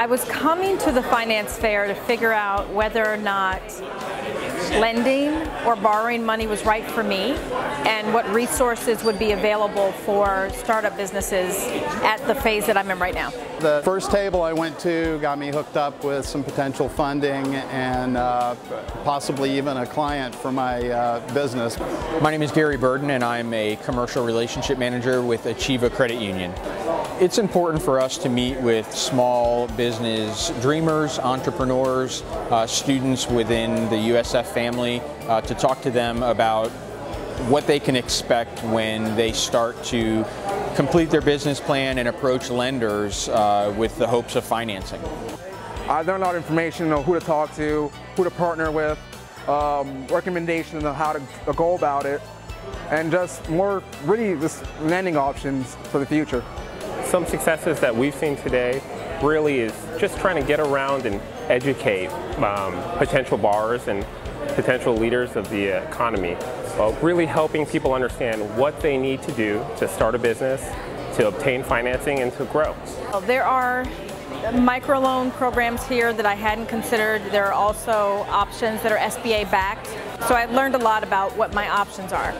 I was coming to the finance fair to figure out whether or not lending or borrowing money was right for me and what resources would be available for startup businesses at the phase that I'm in right now. The first table I went to got me hooked up with some potential funding and uh, possibly even a client for my uh, business. My name is Gary Burden and I'm a commercial relationship manager with Achieva Credit Union. It's important for us to meet with small business dreamers, entrepreneurs, uh, students within the USF family uh, to talk to them about what they can expect when they start to complete their business plan and approach lenders uh, with the hopes of financing. I learned a lot of information on who to talk to, who to partner with, um, recommendations on how to go about it, and just more really just lending options for the future. Some successes that we've seen today really is just trying to get around and educate um, potential borrowers and potential leaders of the economy. Uh, really helping people understand what they need to do to start a business, to obtain financing, and to grow. There are microloan programs here that I hadn't considered. There are also options that are SBA backed. So I learned a lot about what my options are.